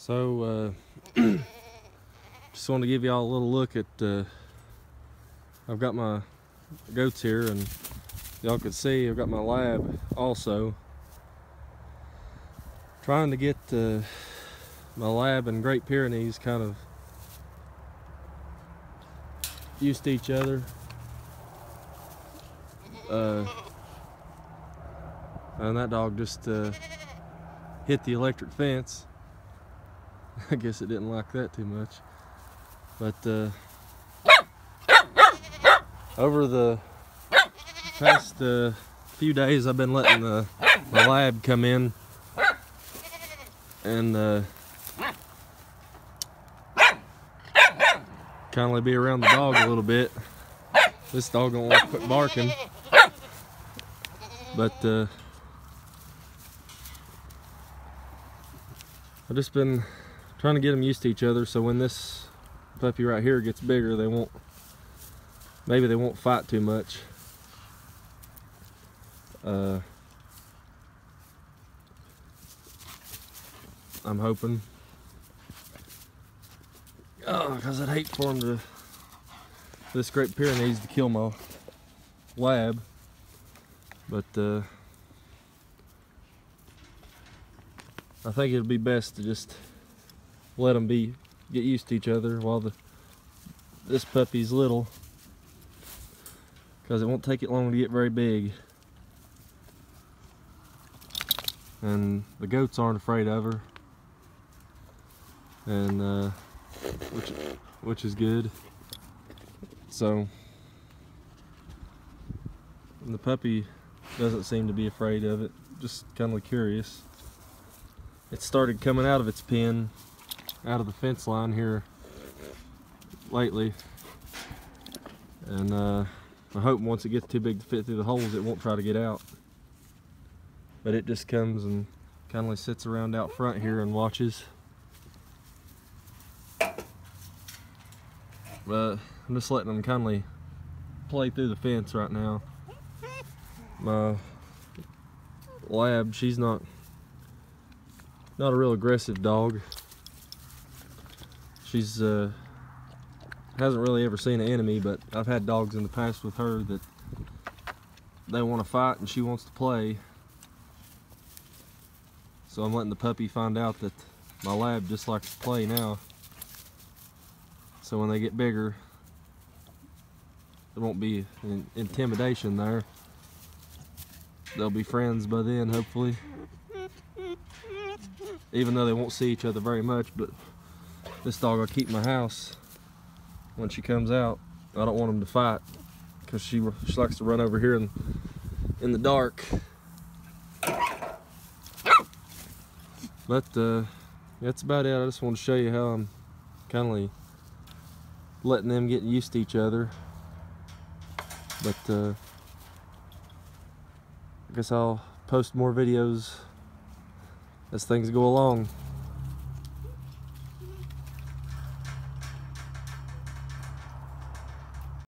So, uh, just want to give y'all a little look at, uh, I've got my goats here and y'all can see I've got my lab also. Trying to get uh, my lab and Great Pyrenees kind of used to each other. Uh, and that dog just uh, hit the electric fence. I guess it didn't like that too much. But uh, over the past uh, few days, I've been letting the, the lab come in and uh, kind of be around the dog a little bit. This dog don't like to quit barking. But uh, I've just been trying to get them used to each other so when this puppy right here gets bigger they won't maybe they won't fight too much. Uh, I'm hoping oh because I'd hate for them to this Great Pyrenees to kill my lab but uh, I think it'd be best to just let them be get used to each other while the this puppy's little. Because it won't take it long to get very big. And the goats aren't afraid of her. And uh, which which is good. So the puppy doesn't seem to be afraid of it. Just kind of curious. It started coming out of its pen out of the fence line here lately. And uh, I hope once it gets too big to fit through the holes, it won't try to get out. But it just comes and kind of sits around out front here and watches. But I'm just letting them kindly play through the fence right now. My lab, she's not not a real aggressive dog she's uh, hasn't really ever seen an enemy, but I've had dogs in the past with her that they want to fight and she wants to play. So I'm letting the puppy find out that my lab just likes to play now. So when they get bigger, there won't be intimidation there. They'll be friends by then, hopefully. Even though they won't see each other very much, but this dog will keep my house when she comes out. I don't want them to fight because she, she likes to run over here in, in the dark. But uh, that's about it. I just want to show you how I'm kind of letting them get used to each other. But uh, I guess I'll post more videos as things go along.